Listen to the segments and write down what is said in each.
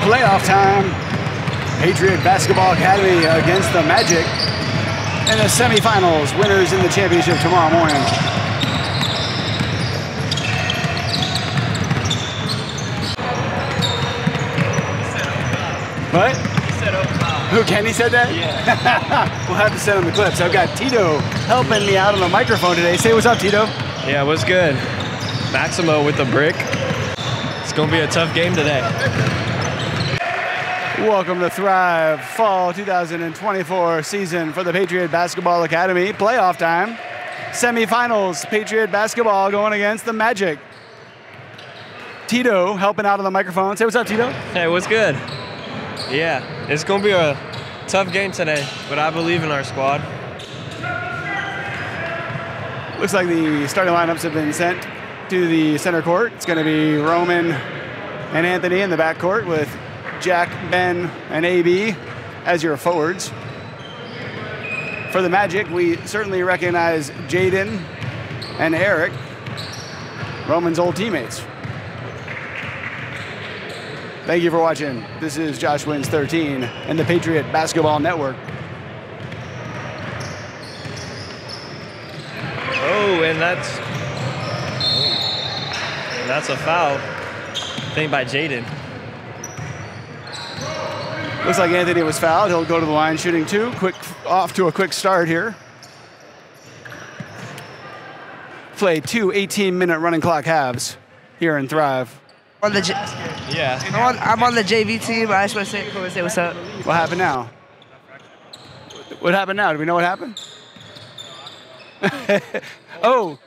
Playoff time. Patriot Basketball Academy against the Magic in the semifinals. Winners in the championship tomorrow morning. What? Who, Kenny said that? Yeah. we'll have to send him the clips. I've got Tito helping me out on the microphone today. Say what's up, Tito. Yeah, what's good? Maximo with the brick. It's gonna be a tough game today. Welcome to Thrive Fall 2024 season for the Patriot Basketball Academy. Playoff time. Semifinals. Patriot Basketball going against the Magic. Tito helping out on the microphone. Say what's up, Tito. Hey, what's good? Yeah, it's gonna be a tough game today, but I believe in our squad. Looks like the starting lineups have been sent to the center court. It's going to be Roman and Anthony in the backcourt with Jack, Ben, and AB as your forwards. For the Magic, we certainly recognize Jaden and Eric, Roman's old teammates. Thank you for watching. This is Josh Wins 13 and the Patriot Basketball Network. Oh, and that's and that's a foul. Thing by Jaden. Looks like Anthony was fouled. He'll go to the line shooting two. Quick off to a quick start here. Play two 18 minute running clock halves here in Thrive. On the J- Yeah. I'm, on, I'm on the JV team. I just want to say, want to say what's up. What happened now? What happened now? Do we know what happened? oh.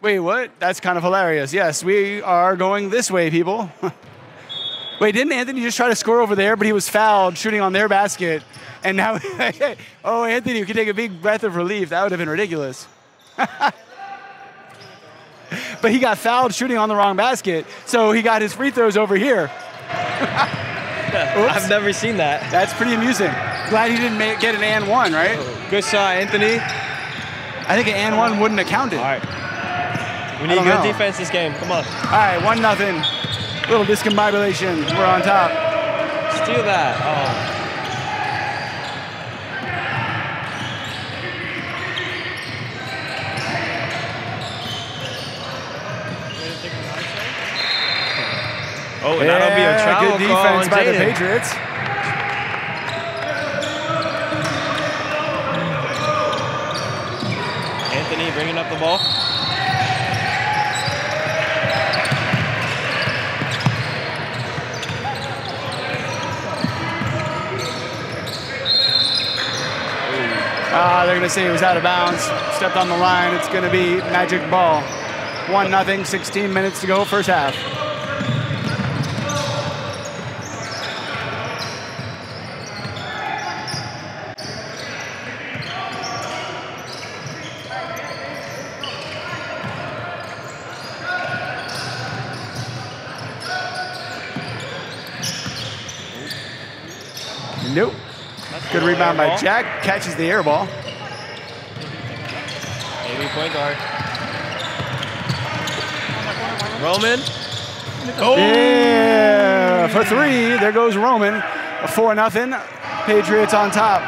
Wait, what? That's kind of hilarious. Yes, we are going this way, people. Wait, didn't Anthony just try to score over there, but he was fouled shooting on their basket? And now, oh, Anthony, you can take a big breath of relief. That would have been ridiculous. but he got fouled shooting on the wrong basket, so he got his free throws over here. I've never seen that. That's pretty amusing. Glad he didn't make, get an and one, right? Good shot, Anthony. I think an and one wouldn't have counted. All right. We need good know. defense this game. Come on. All right, one nothing. Little discombobulation. We're on top. Steal that. Oh. Oh, and that'll be a travel good call defense by the Patriots. Anthony bringing up the ball. Ah, they're gonna say he was out of bounds. Stepped on the line. It's gonna be magic ball. One nothing. 16 minutes to go. First half. Good rebound by Ball. Jack. Catches the air ball. Maybe point guard. Roman. Yeah, for three. There goes Roman. A four nothing. Patriots on top.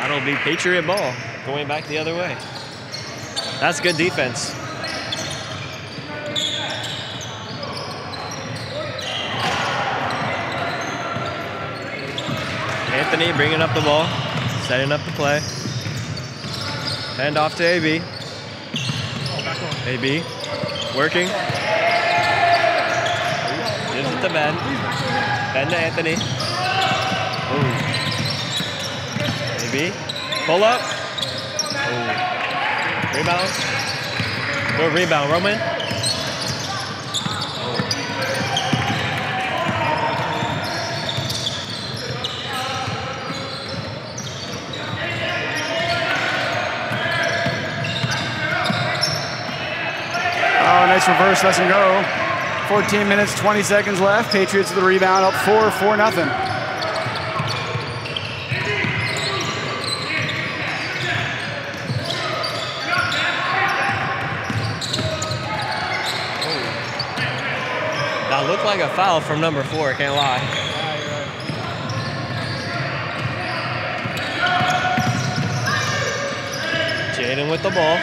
That'll be Patriot ball. Going back the other way. That's good defense. Anthony bringing up the ball, setting up the play. Hand off to AB. AB working. Gives it to Ben. Ben to Anthony. Ooh. AB. Pull up. Ooh. Rebound. Good rebound, Roman. Oh, nice reverse. Let's him go. 14 minutes, 20 seconds left. Patriots with the rebound, up four, four nothing. That looked like a foul from number four, can't lie. Jaden with the ball.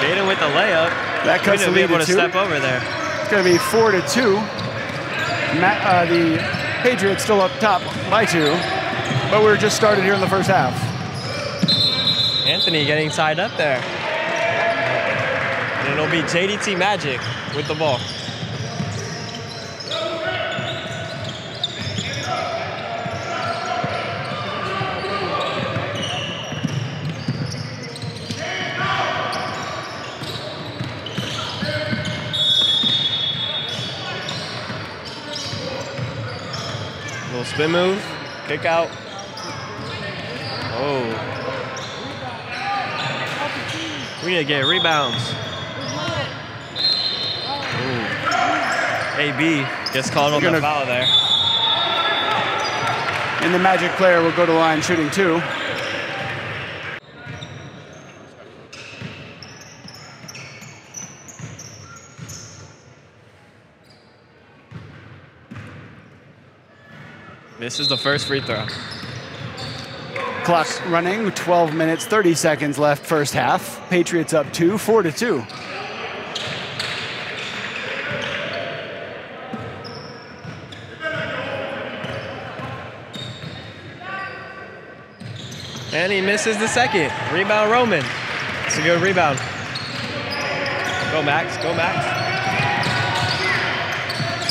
Jaden with the layup. That cuts the to be lead able to to step over there. It's going to be four to two. Ma- uh, the Patriots still up top by two, but we're just started here in the first half. Anthony getting tied up there. And it'll be JDT Magic with the ball. Little spin move, kick out. Oh. We need to get rebounds. AB gets called on the foul there. And the Magic player will go to the line shooting two. This is the first free throw. Clock running, 12 minutes, 30 seconds left first half. Patriots up two, four to two. And he misses the second. Rebound Roman. It's a good rebound. Go Max, go Max.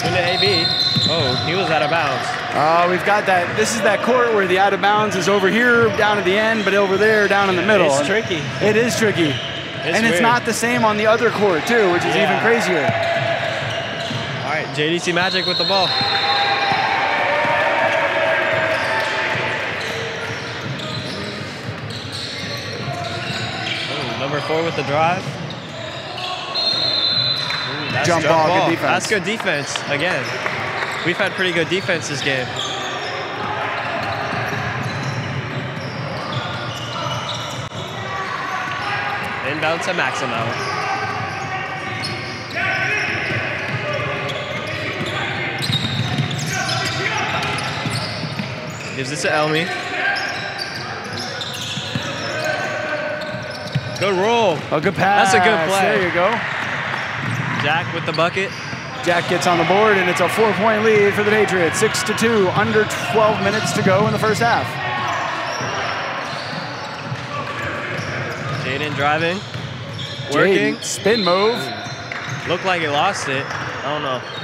Into AB. Oh, he was out of bounds. Uh, we've got that. This is that court where the out of bounds is over here, down at the end, but over there, down in the middle. It's tricky. It is tricky. and it's not the same on the other court, too, which is even crazier. All right, JDT Magic with the ball. Number four with the drive. Ooh, that's Jump ball, good defense. That's good defense again. We've had pretty good defense this game. Inbound to Maximo. Gives it to Elmi. Good roll. A good pass. That's a good play. There you go. Jack with the bucket. Jack gets on the board, and it's a four-point lead for the Patriots. Six to two, under 12 minutes to go in the first half. Jaden driving. Working. Jaden, spin move. Looked like he lost it. I don't know.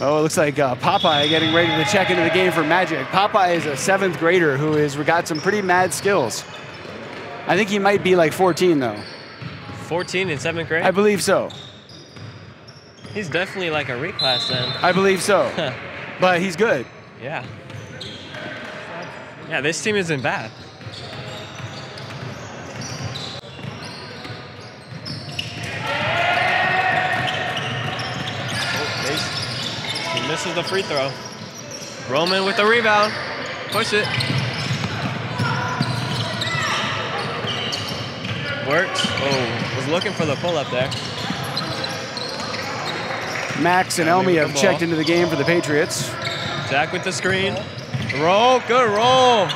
Oh, it looks like uh, Popeye getting ready to check into the game for Magic. Popeye is a seventh grader who has got some pretty mad skills. I think he might be like 14 though. 14 in seventh grade. I believe so. He's definitely like a reclass then. I believe so. but he's good. Yeah. Yeah, this team isn't bad. Oh, He misses the free throw. Roman with the rebound. Push it. Works. Oh, was looking for the pull up there. Max and Elmi have checked into the game for the Patriots. Jack with the screen. Roll, good roll.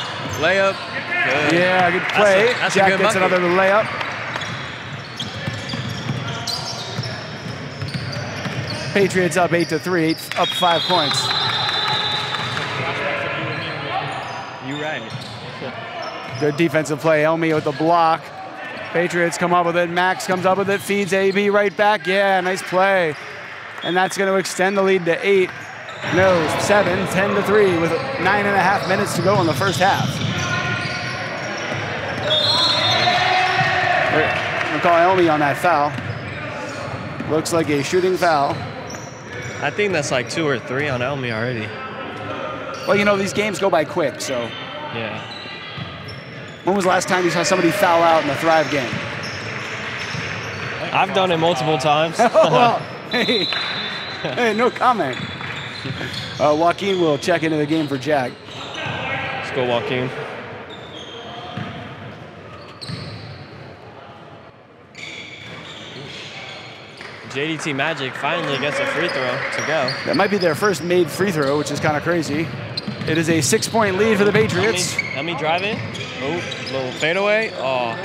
Layup. Good. Yeah, good That's a- play. that's a Jack good gets bucket. another layup. Patriots up eight to three, eight, up five points. You right. Good defensive play. Elmi with the block. Patriots come up with it. Max comes up with it. Feeds AB right back. Yeah, nice play. And that's going to extend the lead to eight. No, seven, 10 to three with nine and a half minutes to go in the first half. We're going to call Elmi on that foul. Looks like a shooting foul. I think that's like two or three on Elmi already. Well, you know, these games go by quick, so Yeah. When was the last time you saw somebody foul out in a Thrive game? I've done it multiple times. oh, well, hey, hey, no comment. Uh, Joaquin will check into the game for Jack. Let's go, Joaquin. JDT Magic finally gets a free throw to go. That might be their first made free throw, which is kind of crazy. It is a six-point lead for the Let me, Patriots. let me drive it. Oh, little fadeaway. Oh,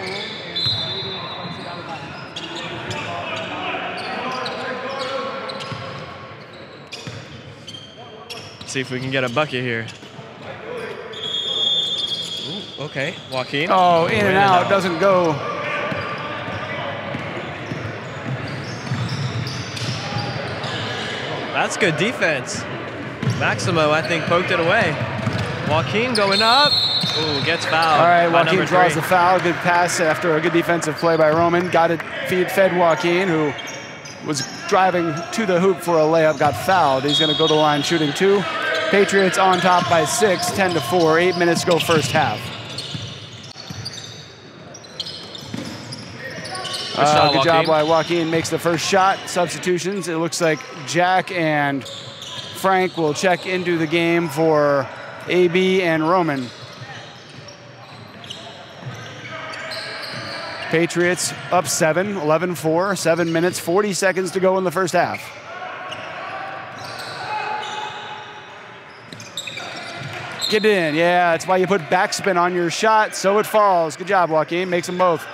see if we can get a bucket here. Ooh, okay, Joaquin. Oh, in and out, doesn't go. That's good defense. Maximo, I think, poked it away. Joaquin going up. Ooh, gets fouled. All right, Joaquin draws three. the foul. Good pass after a good defensive play by Roman. Got it feed fed Joaquin, who was driving to the hoop for a layup, got fouled. He's going to go to the line shooting two. Patriots on top by six, 10 to four. Eight minutes go first half. Uh, good job by Joaquin. Makes the first shot. Substitutions. It looks like Jack and Frank will check into the game for AB and Roman. Patriots up seven, 11 4, seven minutes, 40 seconds to go in the first half. Get it in. Yeah, that's why you put backspin on your shot so it falls. Good job, Joaquin. Makes them both.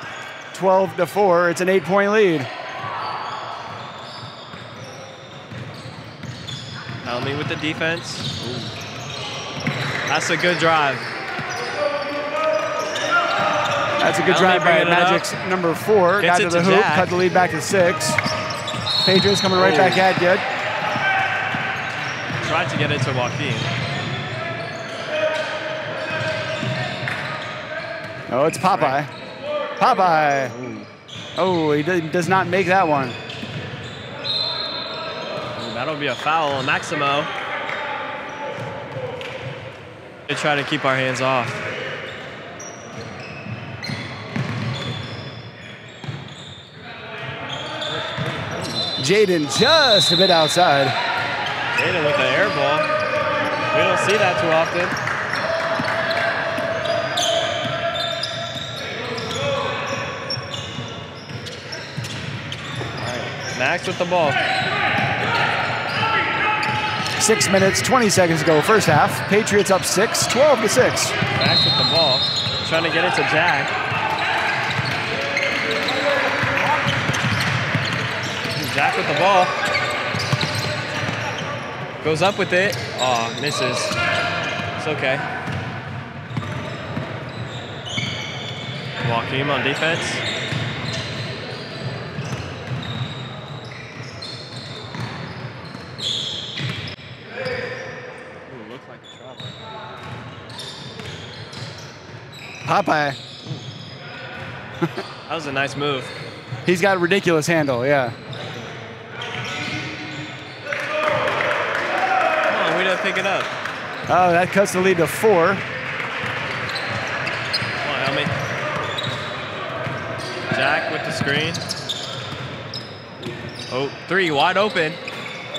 12 to 4. It's an eight point lead. Elmi with the defense. Ooh. That's a good drive. That's a good Elmi drive by it up. Magic's number four. Gets Got to the to hoop, Jack. cut the lead back to six. Patriots coming right Ooh. back oh. at you. Tried to get it to Joaquin. Oh, it's Popeye. Popeye. Oh, he does not make that one. That'll be a foul on Maximo. They try to keep our hands off. Jaden just a bit outside. Jaden with the air ball. We don't see that too often. Max with the ball. Six minutes, 20 seconds to go, first half. Patriots up six, 12 to six. Max with the ball. Trying to get it to Jack. Jack with the ball. Goes up with it. Oh, misses. It's okay. Joaquin on defense. Ooh, looks like a travel. Popeye. That was a nice move. He's got a ridiculous handle, yeah. Come on, we didn't pick it up. Oh, that cuts the lead to four. Come on, help me. Jack with the screen. Oh, three wide open.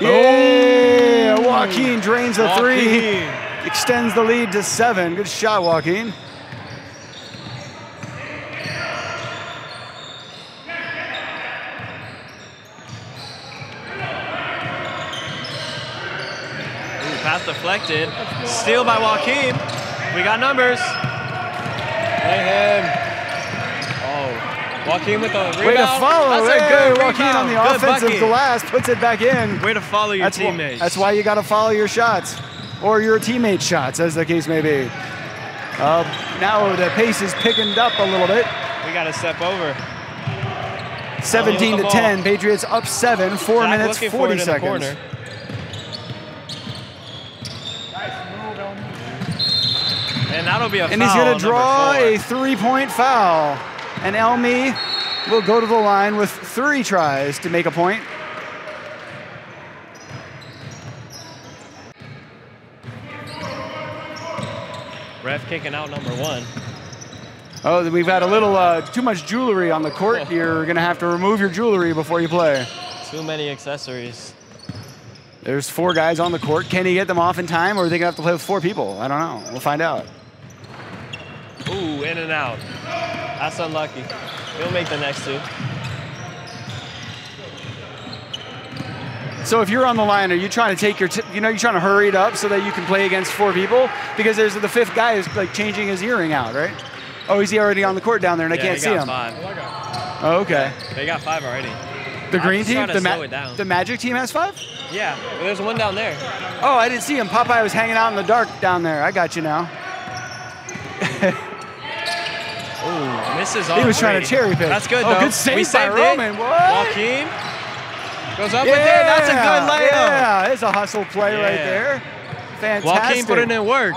Yeah, oh. Joaquin drains the three. Joaquin. Extends the lead to seven. Good shot, Joaquin. Ooh, pass deflected. Steal by Joaquin. We got numbers. Play him. Oh, Joaquin with the rebound. Way to follow. That's a good Joaquin rebound. on the Good offensive bucket. glass puts it back in. Way to follow your That's, wh- teammates. that's why you got to follow your shots or your teammate shots, as the case may be. Uh, now the pace is picking up a little bit. we got to step over. 17 to the 10. Patriots up seven. Four Jack minutes, 40 for it in the seconds. And that'll be a And foul. he's going to draw a three-point foul. And Elmi will go to the line with three tries to make a point. Ref kicking out number one. Oh, we've had a little uh, too much jewelry on the court. You're gonna have to remove your jewelry before you play. Too many accessories. There's four guys on the court. Can he get them off in time, or are they gonna have to play with four people? I don't know. We'll find out. Ooh, in and out. That's unlucky. He'll make the next two. So if you're on the line, are you trying to take your, t- you know, you're trying to hurry it up so that you can play against four people? Because there's the fifth guy is like changing his earring out, right? Oh, is he already on the court down there and I can't see him? five. Oh, okay. They got five already. The green team, the, down. the Magic team has five. Yeah, there's one down there. Oh, I didn't see him. Popeye was hanging out in the dark down there. I got you now. Ooh, misses He was trying to cherry pick. That's good Oh, though. good save we by Roman. It. What? Joaquin goes up with it. That's a good layup. Yeah, it's a hustle play right Yeah. there. Fantastic. Joaquin putting in work.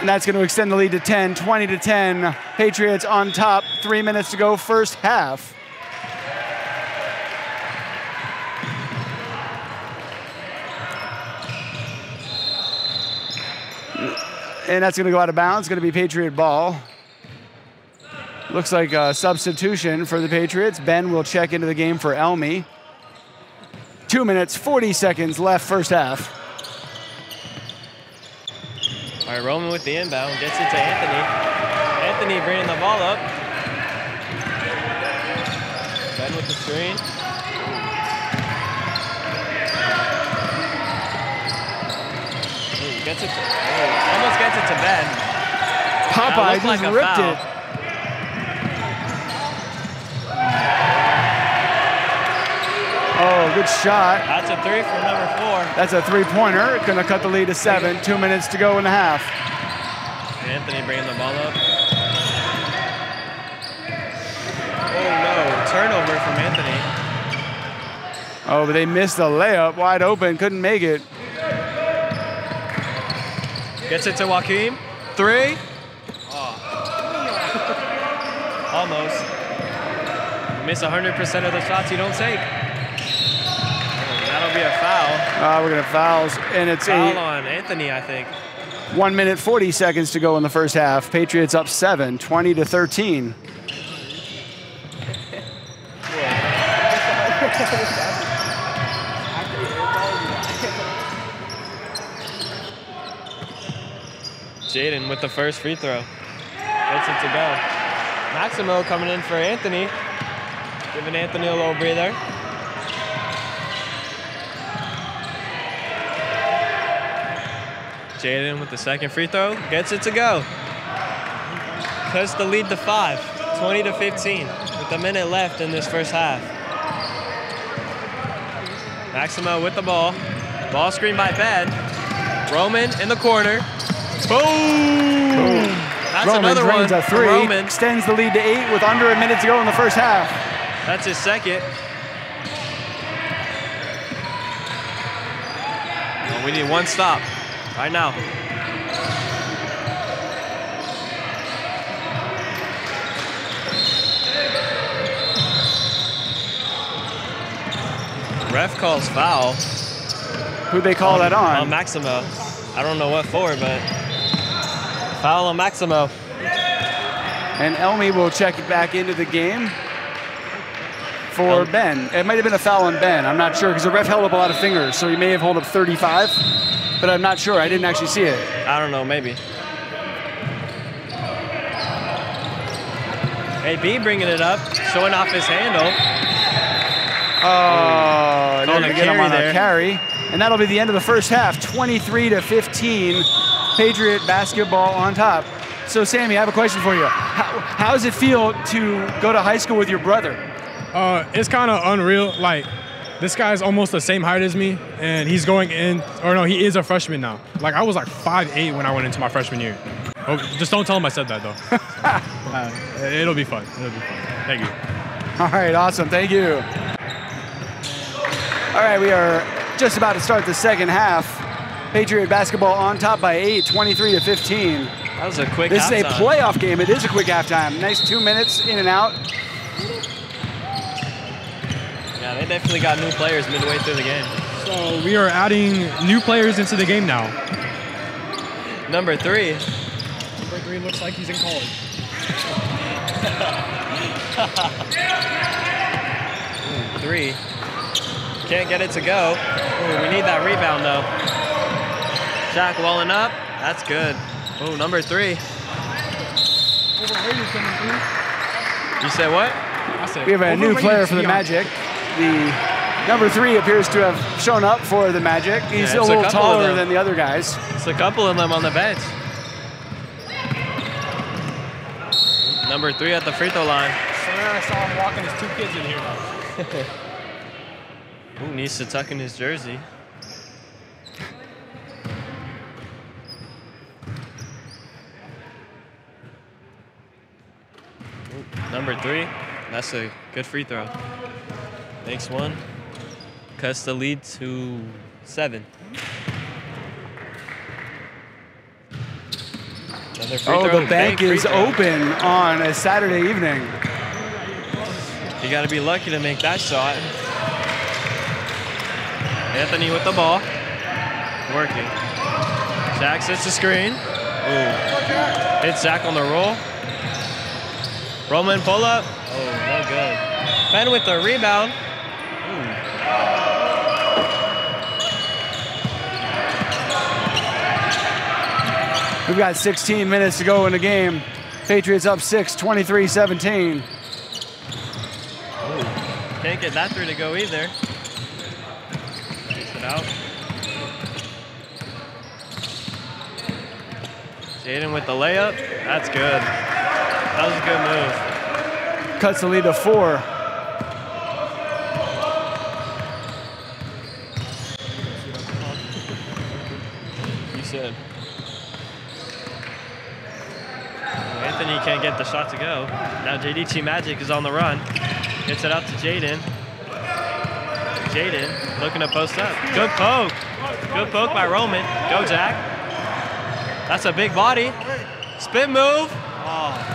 And that's going to extend the lead to 10, 20 to 10. Patriots on top. Three minutes to go, first half. And that's going to go out of bounds. Going to be Patriot ball. Looks like a substitution for the Patriots. Ben will check into the game for Elmi. Two minutes, 40 seconds left, first half. All right, Roman with the inbound gets it to Anthony. Anthony bringing the ball up. Ben with the screen. Gets it. To, almost gets it to Ben. Popeye just like ripped foul. it. Oh, good shot. That's a three from number four. That's a three-pointer. Going to cut the lead to seven. Two minutes to go in the half. Anthony bringing the ball up. Oh no, turnover from Anthony. Oh, but they missed the layup. Wide open. Couldn't make it. Gets it to Joaquin. Three. Oh. Almost. You miss 100% of the shots you don't take. Oh, that'll be a foul. Uh, we're going to fouls. And it's Foul a on Anthony, I think. one minute, 40 seconds to go in the first half. Patriots up seven, 20 to 13. Jaden with the first free throw. Gets it to go. Maximo coming in for Anthony. Giving Anthony a little breather. Jaden with the second free throw. Gets it to go. Cuts the lead to five. 20 to 15 with a minute left in this first half. Maximo with the ball. Ball screen by Ben. Roman in the corner. Boom! That's Roman another one. drains a three. Roman. Extends the lead to eight with under a minute to go in the first half. That's his second. Well, we need one stop right now. Ref calls foul Who'd they call that on? on Maximo. I don't know what for, but foul on Maximo. And Elmi will check it back into the game for Um, Ben. It might have been a foul on Ben. I'm not sure because the ref held up a lot of fingers, so he may have held up 35, but I'm not sure. I didn't actually see it. I don't know, maybe. AB bringing it up, showing off his handle. Oh, they're a gonna get him on carry a carry, and that'll be the end of the first half. 23 to 15, Patriot basketball on top. So, Sammy, I have a question for you. How, how does it feel to go to high school with your brother? Uh, it's kind of unreal. Like, this guy's almost the same height as me, and he's going in, or no, he is a freshman now. Like, I was like 5'8 when I went into my freshman year. Oh, just don't tell him I said that, though. Uh, it'll be fun. It'll be fun. Thank you. All right, awesome. Thank you. All right, we are just about to start the second half. Patriot basketball on top by eight, 23 to 15. That was a quick This is a playoff game. It is a quick halftime. Nice two minutes in and out. Yeah, they definitely got new players midway through the game. So we are adding new players into the game now. Number three. Number three looks like he's in college. Three. Can't get it to go. Ooh, we need that rebound though. Jack walling up. That's good. Oh, number three. You said what? I said, We have a new player for the Magic. The number three appears to have shown up for the Magic. He's Yeah, a it's a little taller than the other guys. It's a couple of them on the bench. Number three at the free throw line. Swear I saw him walking his two kids in here now. Ooh, needs to tuck in his jersey. Number three, that's a good free throw. Makes one. Cuts the lead to seven. Another free Oh, throw. the bank free is open on a Saturday evening. You got to be lucky to make that shot. Anthony with the ball. Working. Jack sets the screen. Ooh. Hits Zach on the roll. Roman pull up. Oh, no good. Ben with the rebound. Ooh. We've got 16 minutes to go in the game. Patriots up 6, 23 17. Can't get that through to go either. It out. Jaden with the layup. That's good. That was a good move. Cuts the lead to 4. You said. Anthony can't get the shot to go. Now JDT Magic is on the run. Gets it out to Jaden. Jaden looking to post up. Good poke. Good poke by Roman. Go, Jack. That's a big body. Spin move. Oh.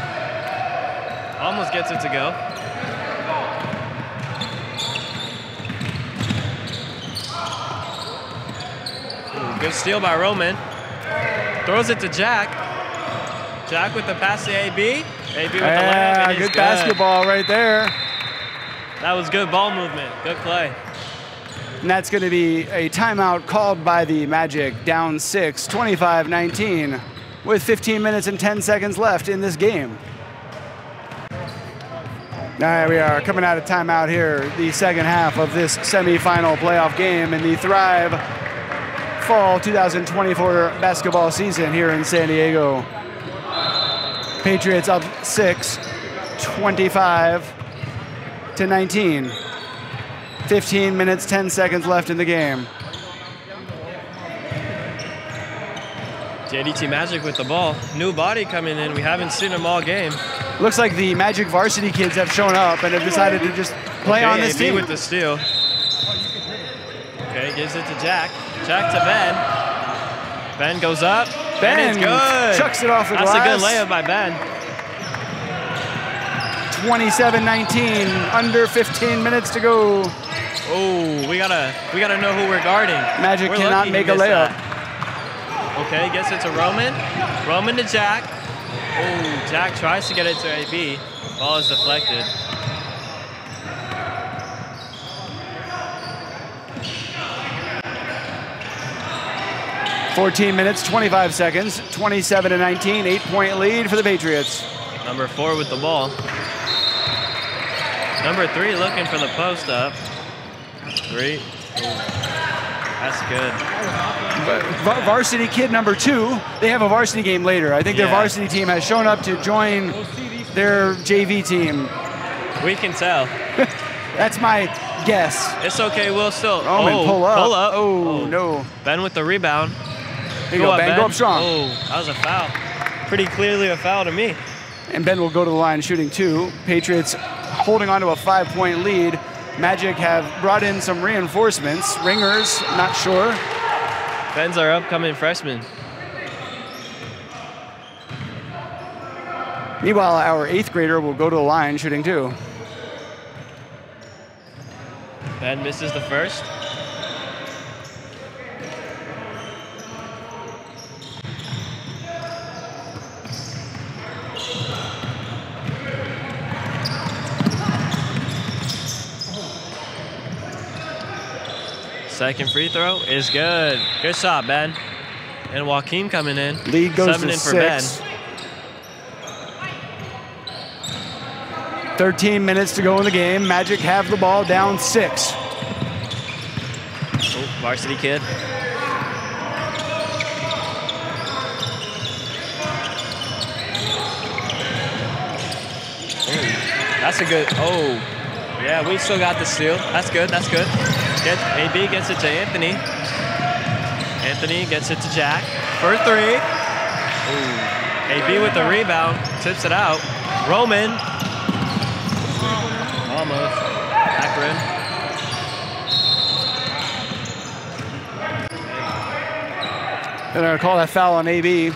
Almost gets it to go. Ooh, good steal by Roman. Throws it to Jack. Jack with the pass to AB. AB with the layup. Yeah, and good basketball right there. That was good ball movement. Good play. And that's going to be a timeout called by the Magic, down 6, 25 19, with 15 minutes and 10 seconds left in this game. All right, we are coming out of timeout here, the second half of this semifinal playoff game in the Thrive Fall 2024 basketball season here in San Diego. Patriots up 6, 25 to 19. 15 minutes, 10 seconds left in the game. JDT Magic with the ball. New body coming in. We haven't seen him all game. Looks like the Magic varsity kids have shown up and have decided to just play Okay, on this AB team. with the steal. Okay, gives it to Jack. Jack to Ben. Ben goes up. Ben and it's good. chucks it off the That's glass. a good layup by Ben. 27-19, under 15 minutes to go. Oh, we gotta we gotta know who we're guarding. Magic We're cannot make a layup. that. Okay, gets it to Roman. Roman to Jack. Oh, Jack tries to get it to AB. Ball is deflected. Fourteen minutes, 25 seconds, 27 to 19, eight-point lead for the Patriots. Number four with the ball. Number three looking for the post up. Three. Ooh. That's good. Va- varsity kid number two, they have a varsity game later. I think their varsity team has shown up to join their JV team. We can tell. That's my guess. It's okay. We'll still. Oh, Roman, oh, pull up. Pull up. Oh, oh. no. Ben with the rebound. Here you go, Ben. Go up strong. Oh, that was a foul. Pretty clearly a foul to me. And Ben will go to the line shooting two. Patriots holding on to a five point lead. Magic have brought in some reinforcements. Ringers, not sure. Ben's our upcoming freshman. Meanwhile, our eighth grader will go to the line shooting two. Ben misses the first. Second free throw is good. Good shot, Ben. And Joaquin coming in. Lead goes Subbing to in for Ben. six. 13 minutes to go in the game. Magic have the ball down six. Oh, varsity kid. Ooh, That's a good. Oh, yeah, we still got the steal. That's good. That's good. Get, AB gets it to Anthony. Anthony gets it to Jack for three. Ooh. AB with the rebound, tips it out. Roman. Almost. Back rim. They're going to call that foul on AB.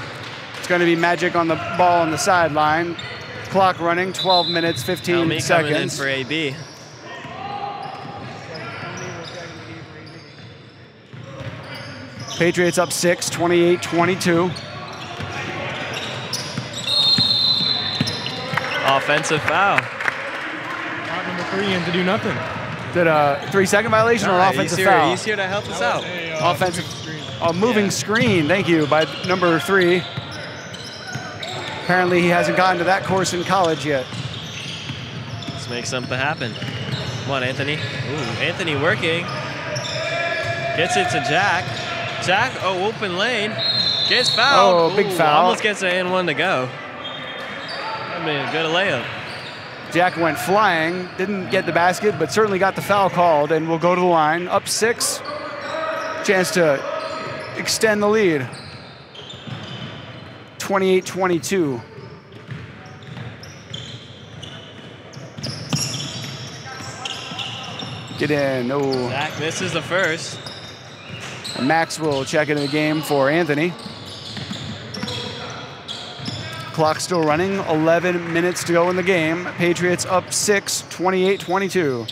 It's going to be Magic on the ball on the sideline. Clock running, 12 minutes, 15 Elmi coming in seconds. for AB. Patriots up six, 28 22. Offensive foul. Shot number three and to do nothing. Did a three second violation or Nah, an offensive he's, here, foul? he's here to help us out. A, uh, Offensive- screen. A moving Yeah. screen, thank you, by number three. Apparently, he hasn't gotten to that course in college yet. Let's make something happen. Come on, Anthony. Ooh, Anthony working. Gets it to Jack. Jack, oh, open lane. Gets fouled. Oh, big Ooh, foul. Almost gets an and one to go. I mean, good layup. Jack went flying, didn't get the basket, but certainly got the foul called, and will go to the line. Up six. Chance to extend the lead. 28 22. Get in. Oh, Jack misses the first. Max will check into the game for Anthony. Clock still running. 11 minutes to go in the game. Patriots up 6, 28 22.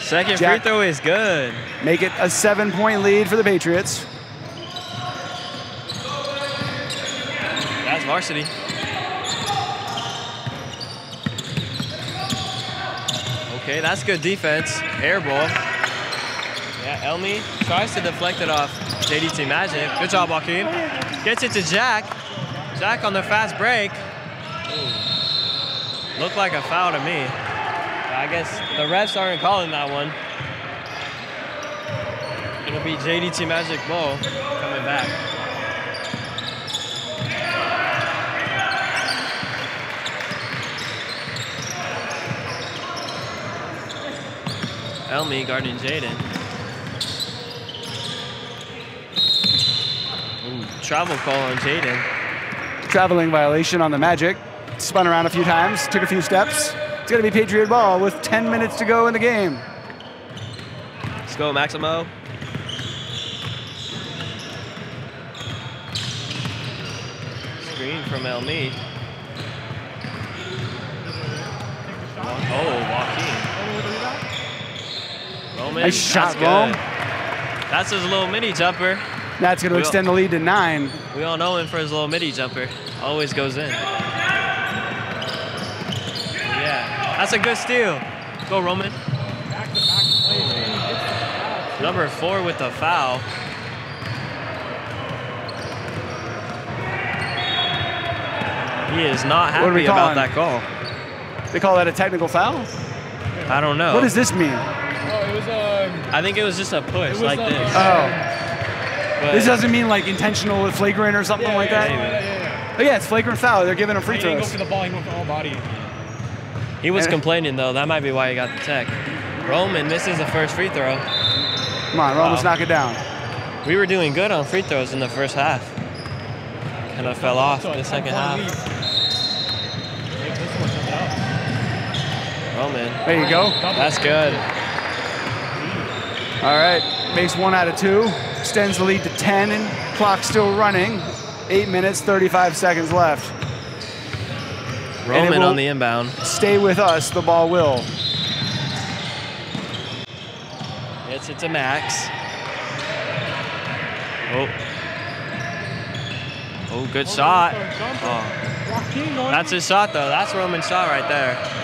Second Jack- free throw is good. Make it a seven point lead for the Patriots. That's varsity. Okay, that's good defense. Air ball. Yeah, Elmi tries to deflect it off JDT Magic. Good job, Joaquin. Gets it to Jack. Jack on the fast break. Looked like a foul to me. I guess the refs aren't calling that one. It'll be JDT Magic ball coming back. Elmi guarding Jaden. Ooh, travel call on Jaden. Traveling violation on the Magic. Spun around a few times, took a few steps. It's going to be Patriot ball with 10 minutes to go in the game. Let's go, Maximo. Screen from Elmi. Oh, Joaquin. Roman. Nice shot, that's good. Rome. That's his little mini jumper. That's going to Well- extend the lead to nine. We all know him for his little midi jumper. Always goes in. Yeah, that's a good steal. Go, Roman. Number four with the foul. He is not What are we happy about calling? that call. They call that a technical foul? I don't know. What does this mean? Oh, it was um, I think it was just a push like a- this. Oh, but- this doesn't mean like intentional with flagrant or something yeah, like yeah, that? Yeah, yeah, yeah. Oh, yeah, it's flagrant foul. They're giving him free He didn't go throws. for the ball. He went for all body. He was And- complaining though. That might be why he got the tech. Roman misses the first free throw. Come on, Ramos, Wow. knock it down. We were doing good on free throws in the first half. Kind of fell off in the second half. lead. Hey, this one, check it out. Roman. There you go. That's good. All right, makes one out of two, extends the lead to 10, and clock still running. Eight minutes, 35 seconds left. Roman on the inbound. Stay with us, the ball will. Gets it to Max. Oh. Oh, good oh, shot. Oh, that's his shot though. That's Roman's shot right there.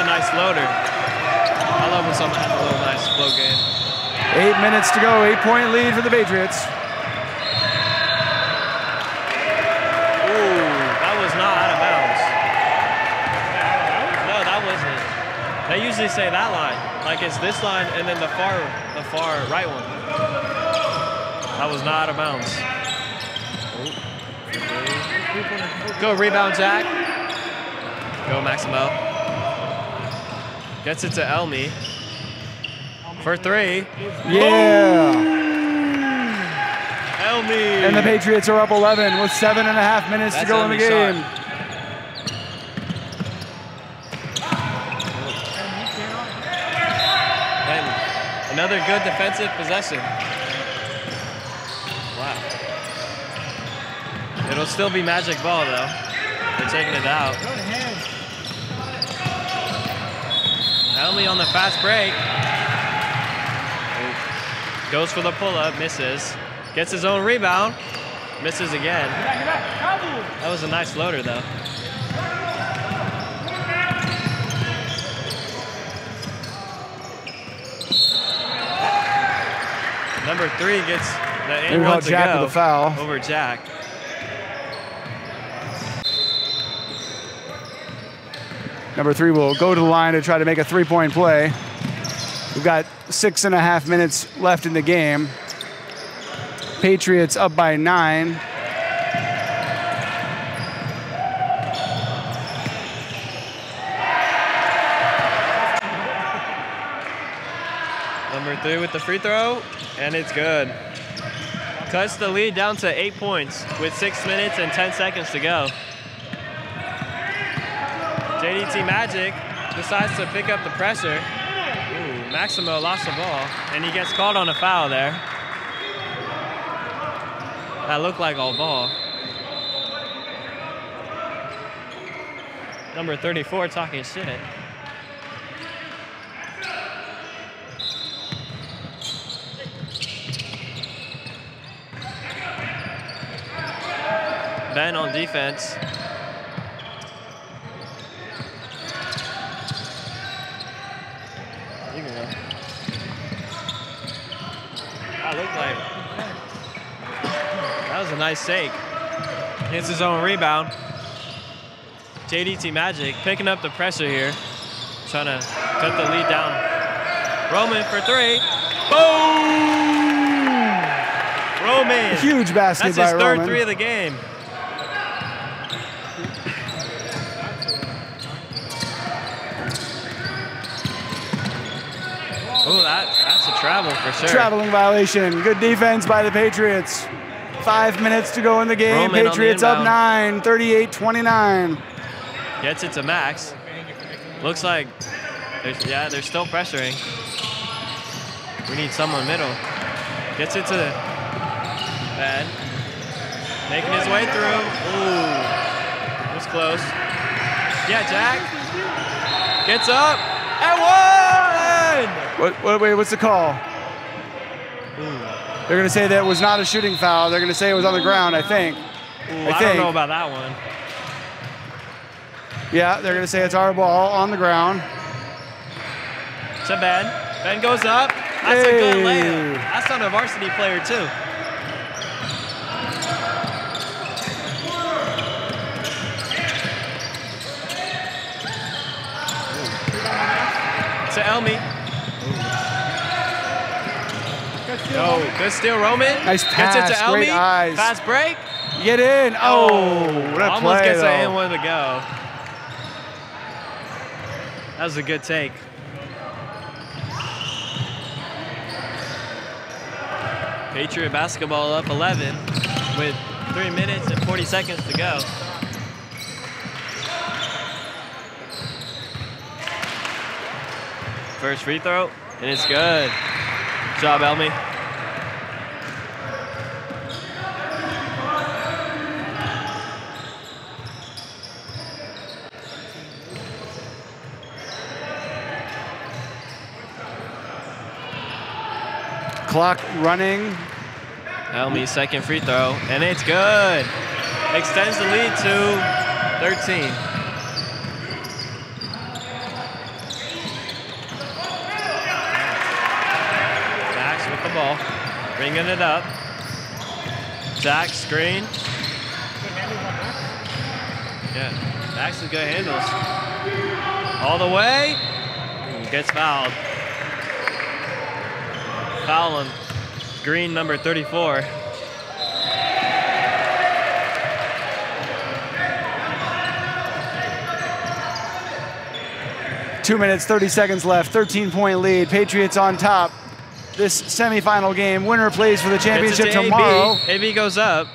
a nice floater. I love when someone has a little nice float game. Eight minutes to go. Eight point lead for the Patriots. Ooh, that was not out of bounds. No, that wasn't. They usually say that line, like it's this line and then the far, the far right one. That was not out of bounds. Go rebound, Zach. Go Maximo. Gets it to Elmi. For three. Yeah. Elmi. And the Patriots are up 11 with seven and a half minutes That's to go in the game. shot. And another good defensive possession. Wow. It'll still be magic ball though. They're taking it out. On the fast break. Goes for the pull-up, misses. Gets his own rebound, misses again. That was a nice floater though. Number three gets the They and call one to go a foul. over Jack. Number three will go to the line to try to make a three point play. We've got six and a half minutes left in the game. Patriots up by nine. Number three with the free throw, and it's good. Cuts the lead down to eight points with six minutes and 10 seconds to go. JDT Magic decides to pick up the pressure. Ooh, Maximo lost the ball, and he gets called on a foul there. That looked like all ball. Number 34 talking shit. Ben on defense. You can go. That looked like that was a nice take. Hits his own rebound. JDT Magic picking up the pressure here, trying to cut the lead down. Roman for three. Boom! Roman. Huge basket That's by his third Roman. three of the game. Oh, that, that's a travel for sure. Traveling violation. Good defense by the Patriots. Five minutes to go in the game. Roman on the Patriots up nine, 38 29. Gets it to Max. Looks like, there's, yeah, they're still pressuring. We need someone middle. Gets it to the bad. Making his way through. Ooh, was close. Yeah, Jack. Gets up and one. What, what, wait, what's the call? They're going to say that was not a shooting foul. They're going to say it was on the ground, I think. Ooh, I I, don't know about that one. Yeah, they're going to say it's our ball on the ground. To Ben. Ben goes up. That's a good layup. That's on a varsity player too. To Elmi. Oh, good steal, Roman. Nice Gets it pass, to Elmi. eyes. Fast break. Get in. Oh, oh, what a almost play, gets though. an and one to go. That was a good take. Patriot basketball up 11 with three minutes and 40 seconds to go. First free throw, and it's good. Good job, Elmi. clock running. Elmi second free throw, and it's good. Extends the lead to 13. Max with the ball, bringing it up. Zach screen. Yeah, Max with good handles. All the way, gets fouled. Foul him. Green number 34. Two minutes, 30 seconds left. 13 point lead. Patriots on top. This semifinal game. Winner plays for the championship to tomorrow. AB. AB goes up.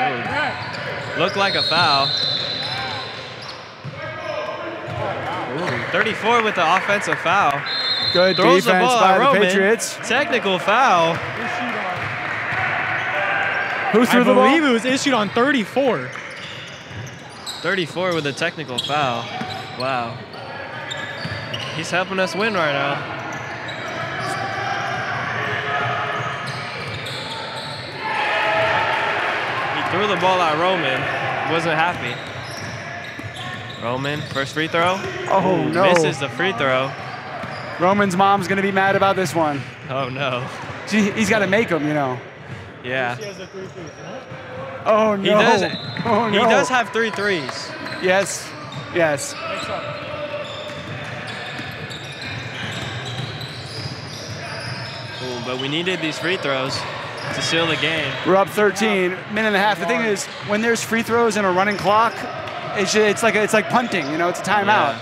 Ooh. Looked like a foul. Ooh, 34 with the offensive foul. Good Throws the defense ball by at the Roman. Patriots. Technical foul. Who I threw the ball? I believe it was issued on 34. 34 with a technical foul. Wow. He's helping us win right now. He threw the ball at Roman. Wasn't happy. Roman, first free throw. Oh, Ooh, no. Misses the free throw. Roman's mom's going to be mad about this one. Oh no. She, he's got to make them, you know. Yeah. Oh, no. Oh, he does. Oh, no. He does have three threes. Yes. Yes. Ooh, but we needed these free throws to seal the game. We're up 13, minute and a half. The thing is, when there's free throws and a running clock, it's, ju- it's like it's like punting. You know, it's a timeout.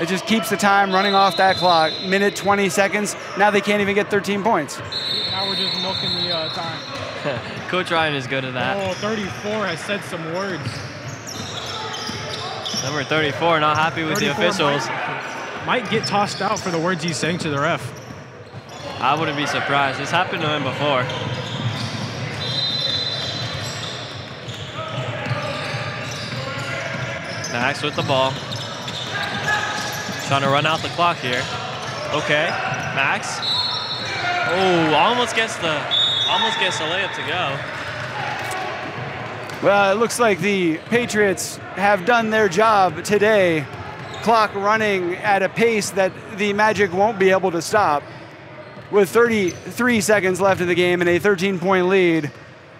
It just keeps the time running off that clock. Minute 20 seconds. Now they can't even get 13 points. Now we're just milking the uh, time. Coach Ryan is good at that. Oh, 34 has said some words. Number 34, not happy with the officials. Might, might get tossed out for the words he's saying to the ref. I wouldn't be surprised. This happened to him before. Max with the ball. Trying to run out the clock here. Okay, Max. Oh, almost gets the almost gets the layup to go. Well, it looks like the Patriots have done their job today. Clock running at a pace that the Magic won't be able to stop. With 33 seconds left in the game and a 13 point lead,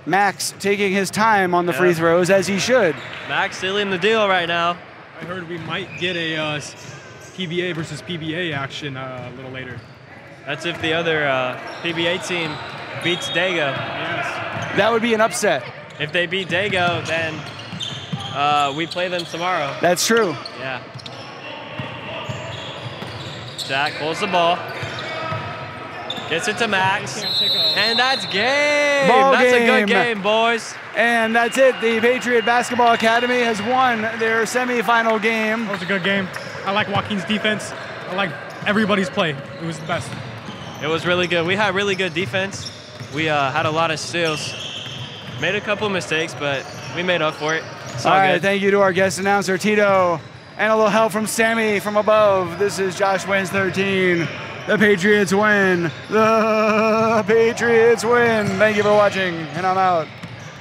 Max taking his time on the free throws as he should. Max sealing the deal right now. I heard we might get a uh, s- PBA versus PBA action uh, a little later. That's if the other uh, PBA team beats Dago. Yes. That would be an upset. If they beat Dago, then uh, we play them tomorrow. That's true. Yeah. Jack holds the ball. Gets it to Max. And that's game. Ball that's a good game, boys. And that's it. The Patriot Basketball Academy has won their semifinal game. That was a good game. I like Joaquin's defense. I like everybody's play. It was the best. It was really good. We had really good defense. We uh, had a lot of steals. Made a couple mistakes, but we made up for it. It's all, All right, good. thank you to our guest announcer, Tito, and a little help from Sammy from above. This is Josh Wins 13. The Patriots win. The Patriots win. Thank you for watching, and I'm out.